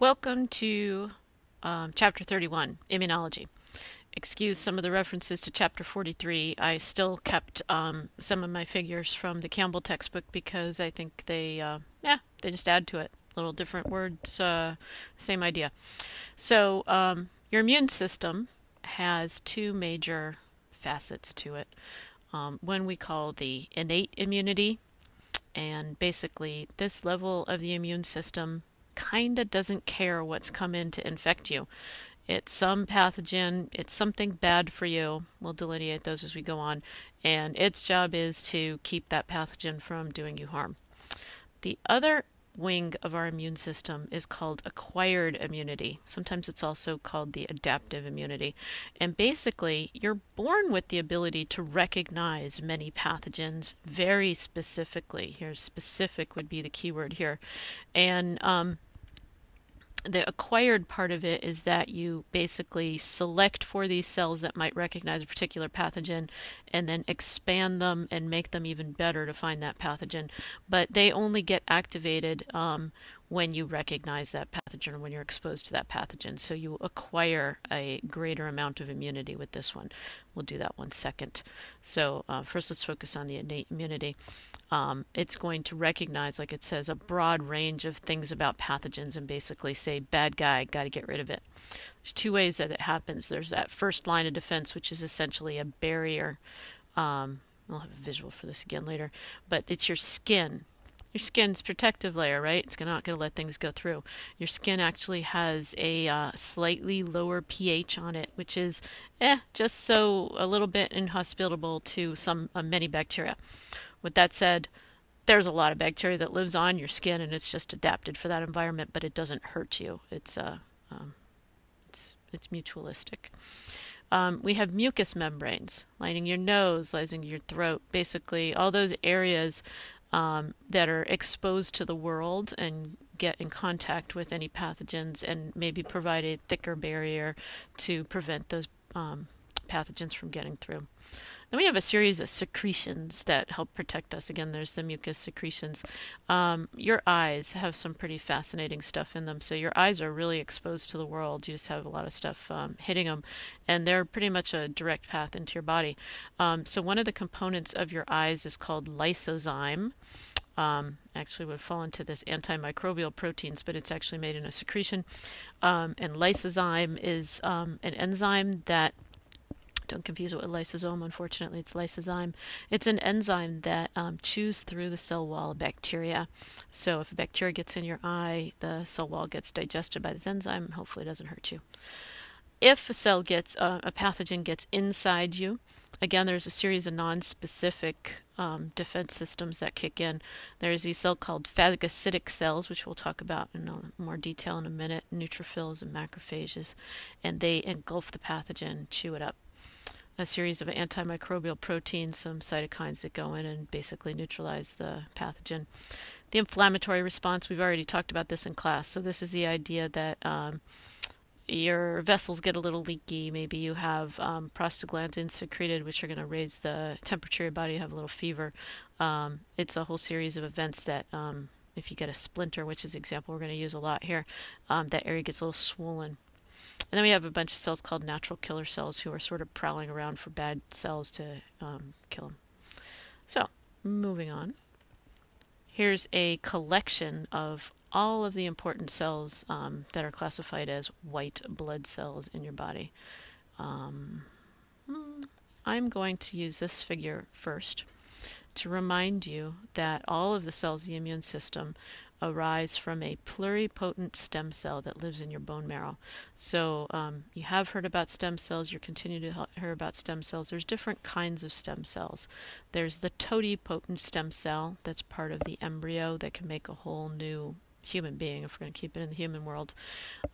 Welcome to um, Chapter 31 Immunology. Excuse some of the references to Chapter 43. I still kept um, some of my figures from the Campbell textbook because I think they, uh, yeah, they just add to it. Little different words, uh, same idea. So, um, your immune system has two major facets to it. Um, one we call the innate immunity, and basically, this level of the immune system kind of doesn't care what's come in to infect you. It's some pathogen, it's something bad for you. We'll delineate those as we go on. And its job is to keep that pathogen from doing you harm. The other wing of our immune system is called acquired immunity. Sometimes it's also called the adaptive immunity. And basically, you're born with the ability to recognize many pathogens very specifically. Here, specific would be the key word here. And um, the acquired part of it is that you basically select for these cells that might recognize a particular pathogen and then expand them and make them even better to find that pathogen. But they only get activated um, when you recognize that pathogen or when you're exposed to that pathogen. So you acquire a greater amount of immunity with this one. We'll do that one second. So uh, first, let's focus on the innate immunity. Um, it's going to recognize, like it says, a broad range of things about pathogens and basically say, bad guy, got to get rid of it. There's two ways that it happens. There's that first line of defense, which is essentially a barrier. Um, I'll have a visual for this again later, but it's your skin your skin's protective layer, right? It's not going to let things go through. Your skin actually has a uh, slightly lower pH on it, which is, eh, just so a little bit inhospitable to some uh, many bacteria. With that said, there's a lot of bacteria that lives on your skin, and it's just adapted for that environment, but it doesn't hurt you. It's uh, um, it's it's mutualistic. Um, we have mucous membranes lining your nose, lining your throat, basically all those areas um, that are exposed to the world and get in contact with any pathogens and maybe provide a thicker barrier to prevent those um, pathogens from getting through. Then we have a series of secretions that help protect us. Again, there's the mucus secretions. Um, your eyes have some pretty fascinating stuff in them. So your eyes are really exposed to the world. You just have a lot of stuff um, hitting them, and they're pretty much a direct path into your body. Um, so one of the components of your eyes is called lysozyme. Um, actually would fall into this antimicrobial proteins, but it's actually made in a secretion. Um, and lysozyme is um, an enzyme that don't confuse it with lysosome. Unfortunately, it's lysozyme. It's an enzyme that um, chews through the cell wall of bacteria. So if a bacteria gets in your eye, the cell wall gets digested by this enzyme. Hopefully, it doesn't hurt you. If a cell gets uh, a pathogen gets inside you, again, there's a series of non-specific um, defense systems that kick in. There's these cell called phagocytic cells, which we'll talk about in more detail in a minute, neutrophils and macrophages, and they engulf the pathogen, chew it up a series of antimicrobial proteins, some cytokines that go in and basically neutralize the pathogen. The inflammatory response, we've already talked about this in class. So, this is the idea that um, your vessels get a little leaky. Maybe you have um, prostaglandins secreted, which are going to raise the temperature of your body, you have a little fever. Um, it's a whole series of events that um, if you get a splinter, which is the example we're going to use a lot here, um, that area gets a little swollen. And then we have a bunch of cells called natural killer cells who are sort of prowling around for bad cells to um, kill them. So, moving on. Here's a collection of all of the important cells um, that are classified as white blood cells in your body. Um, I'm going to use this figure first to remind you that all of the cells of the immune system arise from a pluripotent stem cell that lives in your bone marrow. So um, you have heard about stem cells, you're continuing to hear about stem cells. There's different kinds of stem cells. There's the totipotent stem cell that's part of the embryo that can make a whole new human being if we're going to keep it in the human world.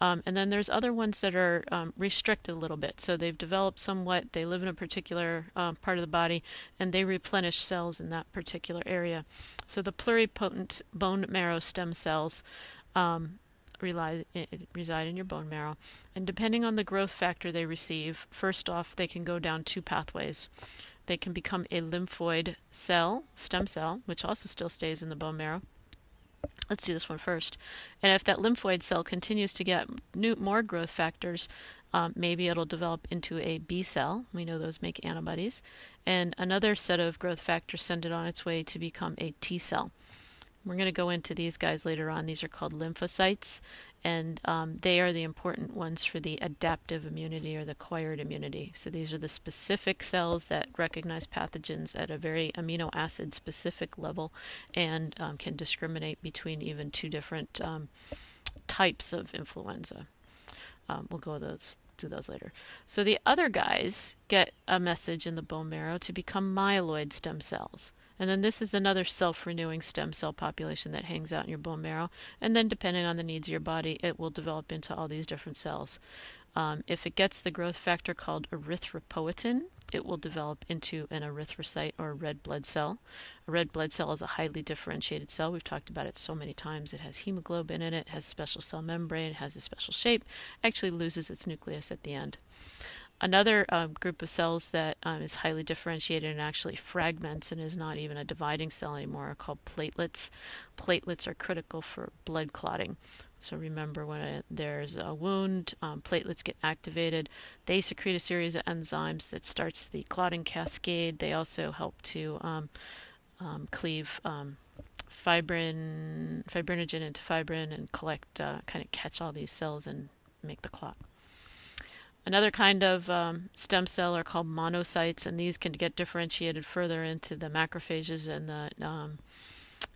Um, and then there's other ones that are um, restricted a little bit. So they've developed somewhat, they live in a particular um, part of the body, and they replenish cells in that particular area. So the pluripotent bone marrow stem cells um, rely, reside in your bone marrow. And depending on the growth factor they receive, first off, they can go down two pathways. They can become a lymphoid cell, stem cell, which also still stays in the bone marrow Let's do this one first. And if that lymphoid cell continues to get new, more growth factors, um, maybe it'll develop into a B cell. We know those make antibodies. And another set of growth factors send it on its way to become a T cell. We're going to go into these guys later on. These are called lymphocytes, and um, they are the important ones for the adaptive immunity or the acquired immunity. So these are the specific cells that recognize pathogens at a very amino acid specific level and um, can discriminate between even two different um, types of influenza. Um, we'll go those do those later. So the other guys get a message in the bone marrow to become myeloid stem cells. And then this is another self renewing stem cell population that hangs out in your bone marrow. And then, depending on the needs of your body, it will develop into all these different cells. Um, if it gets the growth factor called erythropoietin, it will develop into an erythrocyte or red blood cell. A red blood cell is a highly differentiated cell. We've talked about it so many times. It has hemoglobin in it, has special cell membrane, has a special shape, actually loses its nucleus at the end. Another um, group of cells that um, is highly differentiated and actually fragments and is not even a dividing cell anymore are called platelets. Platelets are critical for blood clotting. So remember, when there's a wound, um, platelets get activated. They secrete a series of enzymes that starts the clotting cascade. They also help to um, um, cleave um, fibrin, fibrinogen into fibrin and collect, uh, kind of catch all these cells and make the clot. Another kind of um, stem cell are called monocytes, and these can get differentiated further into the macrophages and the um,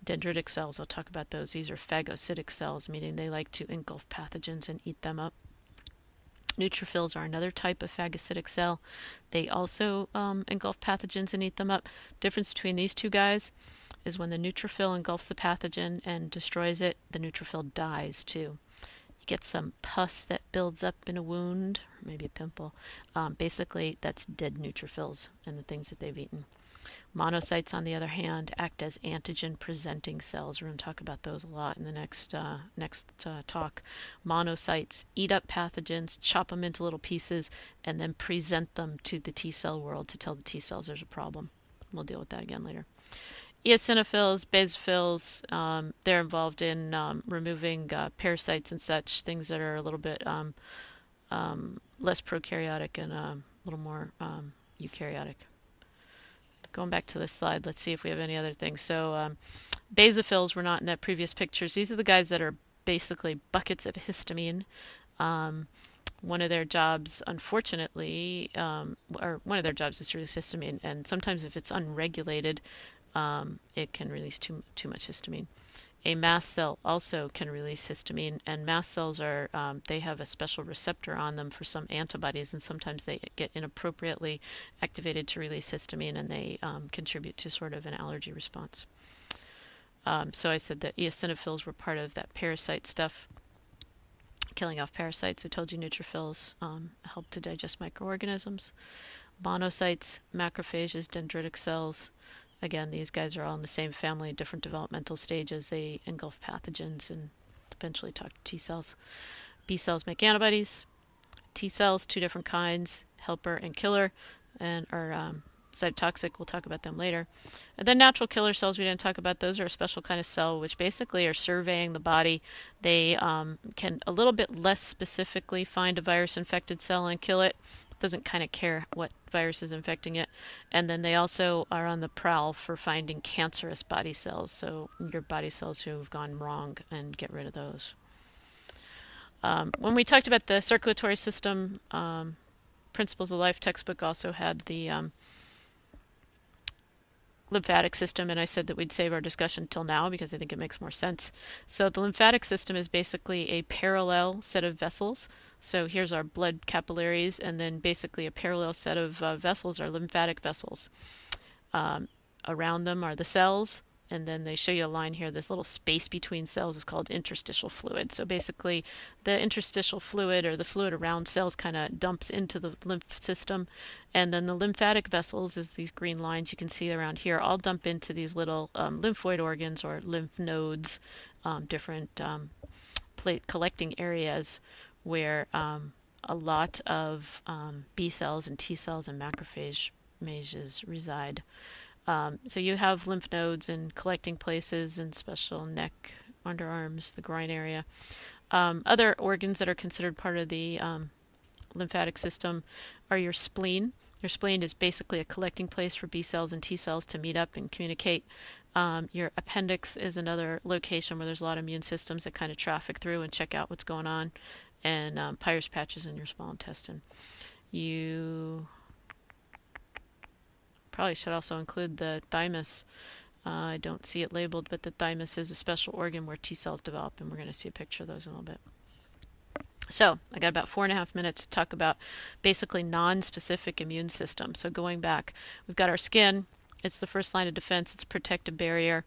dendritic cells. I'll talk about those. These are phagocytic cells, meaning they like to engulf pathogens and eat them up. Neutrophils are another type of phagocytic cell. They also um, engulf pathogens and eat them up. Difference between these two guys is when the neutrophil engulfs the pathogen and destroys it, the neutrophil dies too You get some pus that builds up in a wound, maybe a pimple. Um, basically, that's dead neutrophils and the things that they've eaten. Monocytes, on the other hand, act as antigen-presenting cells. We're going to talk about those a lot in the next uh, next uh, talk. Monocytes eat up pathogens, chop them into little pieces, and then present them to the T cell world to tell the T cells there's a problem. We'll deal with that again later eosinophils, basophils, um, they're involved in um, removing uh, parasites and such, things that are a little bit um, um less prokaryotic and uh, a little more um, eukaryotic. Going back to this slide, let's see if we have any other things. So, um, basophils were not in that previous pictures. These are the guys that are basically buckets of histamine. one of their jobs, unfortunately, or one of their jobs is to release histamine, and sometimes if it's unregulated, um, it can release too too much histamine. A mast cell also can release histamine, and mast cells are um, they have a special receptor on them for some antibodies, and sometimes they get inappropriately activated to release histamine, and they um, contribute to sort of an allergy response. Um, so I said that eosinophils were part of that parasite stuff, killing off parasites. I told you neutrophils um, help to digest microorganisms. Monocytes, macrophages, dendritic cells, Again, these guys are all in the same family, different developmental stages. They engulf pathogens and eventually talk to T cells. B cells make antibodies. T cells, two different kinds, helper and killer, and are um, cytotoxic. We'll talk about them later. And then natural killer cells, we didn't talk about. Those are a special kind of cell which basically are surveying the body. They um, can a little bit less specifically find a virus infected cell and kill it doesn't kind of care what virus is infecting it. And then they also are on the prowl for finding cancerous body cells, so your body cells who have gone wrong, and get rid of those. Um, when we talked about the circulatory system, um, Principles of Life textbook also had the um, lymphatic system, and I said that we'd save our discussion till now because I think it makes more sense. So the lymphatic system is basically a parallel set of vessels. So here's our blood capillaries, and then basically a parallel set of uh, vessels are lymphatic vessels. Um, around them are the cells, and then they show you a line here. This little space between cells is called interstitial fluid. So basically, the interstitial fluid or the fluid around cells kind of dumps into the lymph system, and then the lymphatic vessels, is these green lines you can see around here, all dump into these little um, lymphoid organs or lymph nodes, um, different um, plate collecting areas where um, a lot of um, B cells and T cells and macrophages reside. Um, so you have lymph nodes and collecting places and special neck underarms, the groin area. Um, other organs that are considered part of the um, lymphatic system are your spleen. Your spleen is basically a collecting place for B cells and T cells to meet up and communicate. Um, your appendix is another location where there's a lot of immune systems that kind of traffic through and check out what's going on. And um, Peyer's patches in your small intestine. You probably should also include the thymus. Uh, I don't see it labeled, but the thymus is a special organ where T cells develop, and we're going to see a picture of those in a little bit. So, I got about four and a half minutes to talk about basically non specific immune system. So, going back, we've got our skin, it's the first line of defense, it's protective barrier.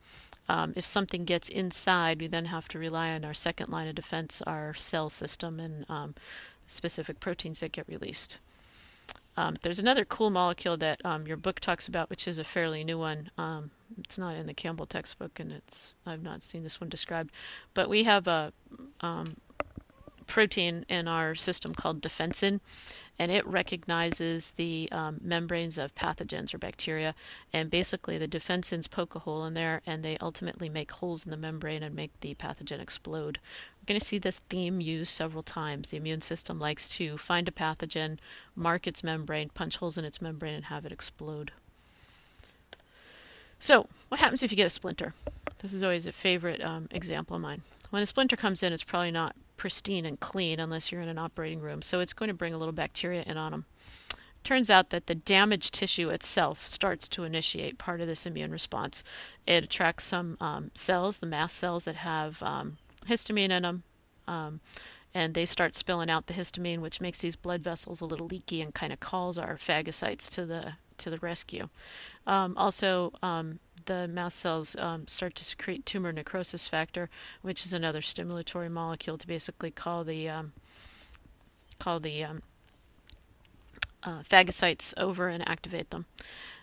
Um, if something gets inside, we then have to rely on our second line of defense, our cell system, and um, specific proteins that get released. Um, there's another cool molecule that um, your book talks about, which is a fairly new one. Um, it's not in the Campbell textbook, and it's I've not seen this one described. But we have a um, protein in our system called defensin, and it recognizes the um, membranes of pathogens or bacteria. And basically, the defensins poke a hole in there, and they ultimately make holes in the membrane and make the pathogen explode. We're going to see this theme used several times. The immune system likes to find a pathogen, mark its membrane, punch holes in its membrane, and have it explode. So, what happens if you get a splinter? This is always a favorite um, example of mine. When a splinter comes in, it's probably not pristine and clean unless you're in an operating room, so it's going to bring a little bacteria in on them. Turns out that the damaged tissue itself starts to initiate part of this immune response. It attracts some um, cells, the mast cells that have um, histamine in them, um, and they start spilling out the histamine, which makes these blood vessels a little leaky and kind of calls our phagocytes to the to the rescue. Um, also, um, the mast cells um, start to secrete tumor necrosis factor, which is another stimulatory molecule to basically call the um, call the um, uh, phagocytes over and activate them.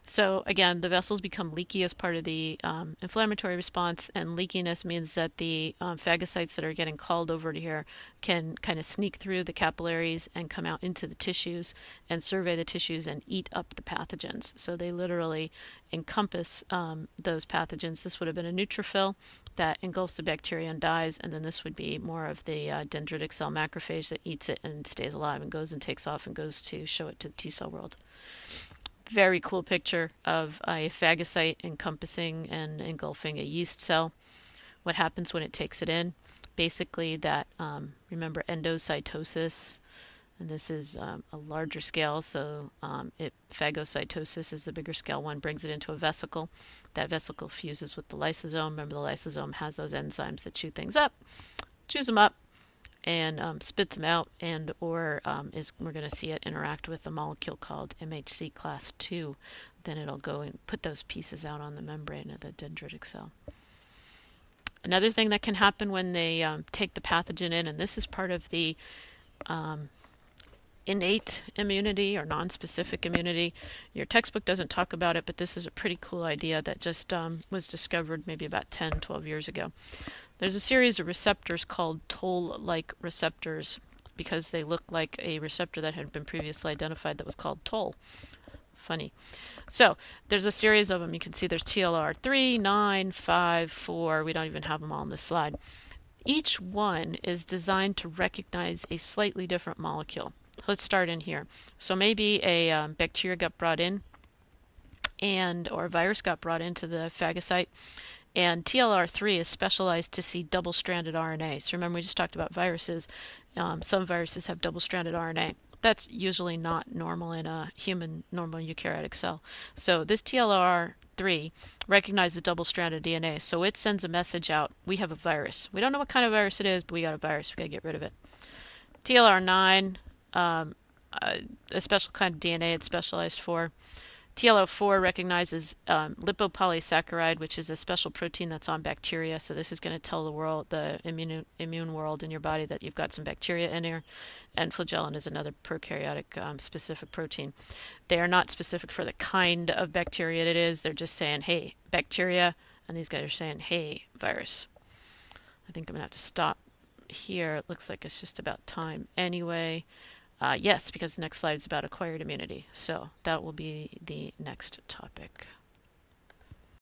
So again, the vessels become leaky as part of the um, inflammatory response, and leakiness means that the um, phagocytes that are getting called over to here can kind of sneak through the capillaries and come out into the tissues and survey the tissues and eat up the pathogens. So they literally encompass um, those pathogens. This would have been a neutrophil that engulfs the bacteria and dies, and then this would be more of the uh, dendritic cell macrophage that eats it and stays alive and goes and takes off and goes to show it to the T cell world very cool picture of a phagocyte encompassing and engulfing a yeast cell. What happens when it takes it in? Basically, that um, remember endocytosis, and this is um, a larger scale. So, um, it phagocytosis is the bigger scale one, brings it into a vesicle. That vesicle fuses with the lysosome. Remember, the lysosome has those enzymes that chew things up, chews them up, and um, spits them out, and or um, is we're going to see it interact with a molecule called MHC class two. Then it'll go and put those pieces out on the membrane of the dendritic cell. Another thing that can happen when they um, take the pathogen in, and this is part of the um, innate immunity or non-specific immunity. Your textbook doesn't talk about it, but this is a pretty cool idea that just um, was discovered maybe about 10, 12 years ago. There's a series of receptors called toll-like receptors because they look like a receptor that had been previously identified that was called toll. Funny. So there's a series of them. You can see there's TLR 3, 9, 5, 4. We don't even have them all on this slide. Each one is designed to recognize a slightly different molecule. Let's start in here. So maybe a um, bacteria got brought in and or a virus got brought into the phagocyte and TLR3 is specialized to see double stranded RNA. So remember, we just talked about viruses. Um, some viruses have double stranded RNA. That's usually not normal in a human normal eukaryotic cell. So this TLR3 recognizes double stranded DNA. So it sends a message out we have a virus. We don't know what kind of virus it is, but we got a virus. We got to get rid of it. TLR9, um, a special kind of DNA it's specialized for. TLR4 recognizes um, lipopolysaccharide, which is a special protein that's on bacteria. So this is going to tell the world, the immune immune world in your body, that you've got some bacteria in here. And flagellin is another prokaryotic um, specific protein. They are not specific for the kind of bacteria it is. They're just saying, "Hey, bacteria," and these guys are saying, "Hey, virus." I think I'm going to have to stop here. It looks like it's just about time anyway. Uh, yes, because the next slide is about acquired immunity. So that will be the next topic.